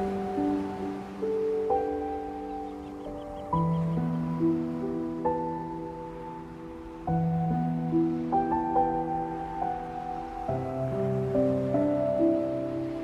you.